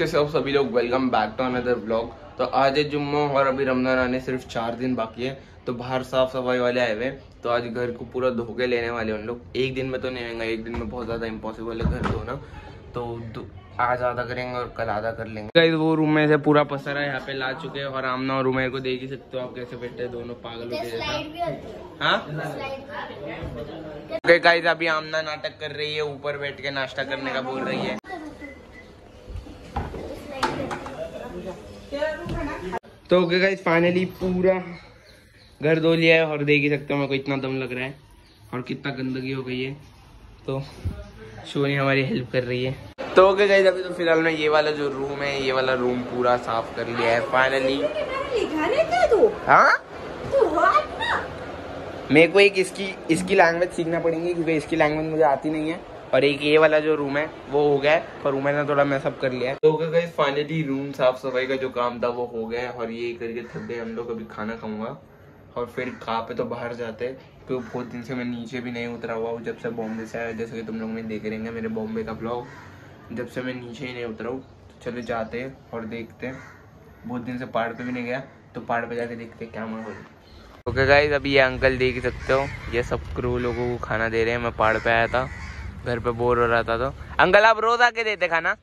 कैसे हो सभी लोग welcome back to another blog तो आज है जुम्मा और अभी रमज़ान आने सिर्फ़ चार दिन बाकी है तो बाहर साफ़ सफ़ाई वाले आए हुए तो आज घर को पूरा धो के लेने वाले उन लोग। एक दिन में तो नहीं आएँगे एक दिन में बहुत ज़्यादा इम्पॉसिबल है घर धोना। तो आज आधा करेंगे और कल आधा कर लेंगे। वो रूम में से पूरा पसरा यहाँ पे ला चुके हैं और आमना और उमेर को देख ही सकते हो आप कैसे बैठे दोनों पागलों के है। हाँ। स्लाइड गाइस अभी आमना नाटक कर रही है ऊपर बैठ के नाश्ता करने का बोल रही है। तो ओके गाइस फाइनली पूरा घर धो लिया है और देख ही सकते हो मेरे को इतना दम लग रहा है और कितना गंदगी हो गई है। तो शोनी हमारी हेल्प कर रही है। तो ओके गाइस अभी तो फ़िलहाल मैं ये वाला जो रूम है, ये वाला रूम पूरा साफ़ कर लिया है फाइनली हाँ? मेरे को एक इसकी इसकी लैंग्वेज सीखना पड़ेगी क्योंकि इसकी लैंग्वेज मुझे आती नहीं है। और एक ये वाला जो रूम है वो हो गया है। पर रूम मैंने थोड़ा मैसअप कर लिया है। तो गए फाइनली रूम साफ़ सफ़ाई का जो काम था वो हो गया है। और ये करके थक गए हम लोग अभी खाना खाऊँगा। और फिर खा पे तो बाहर जाते हैं क्योंकि बहुत दिन से मैं नीचे भी नहीं उतरा हुआ हूँ। जब से बॉम्बे से आया जैसे कि तुम लोग में देख रहेंगे मेरे बॉम्बे का ब्लॉग जब से मैं नीचे ही नहीं उतरा हूँ तो चलो जाते हैं और देखते हैं। बहुत दिन से पहाड़ पे भी नहीं गया तो पहाड़ पे जाके देखते क्या माहौल है। ओके गाइस अभी ये अंकल देख सकते हो ये सब क्रू लोगों को खाना दे रहे हैं। मैं पहाड़ पे आया था। घर पे बोर हो रहा था तो। अंकल, आप रोज आके देते खाना?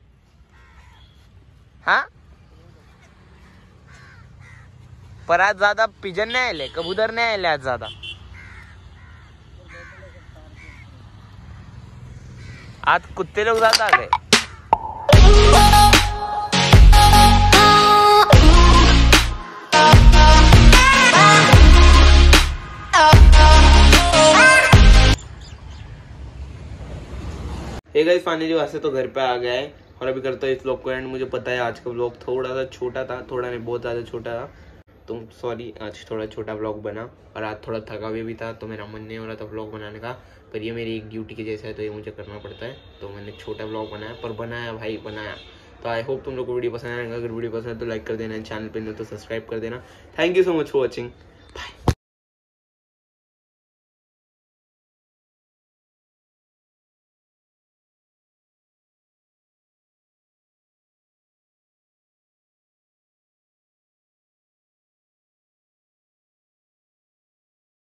हाँ? पर आज ज़्यादा पिजन नहीं आले कबूतर नहीं आले आज ज़्यादा। आज कुत्ते लोग ज़्यादा आ गए हे गाइस फाइनली वैसे तो घर पे आ है और अभी करता है इस ब्लॉग को एंड मुझे पता है आज का ब्लॉग थोड़ा सा छोटा था, थोड़ा नहीं, बहुत ज़्यादा छोटा था। तो सॉरी आज थोड़ा छोटा ब्लॉग बना और आज थोड़ा थका हुआ भी था तो मेरा मन नहीं हो रहा था ब्लॉग बनाने का। पर ये मेरी एक ड्यूटी के जैसा है तो ये मुझे करना पड़ता है। तो मैंने छोटा ब्लॉग बनाया पर बनाया भाई, बनाया। तो आई होप तुम लोग को वीडियो पसंद आएगा। अगर वीडियो पसंद है तो लाइक कर देना चैनल पर नहीं तो सब्सक्राइब कर देना। Thank you so much for watching bye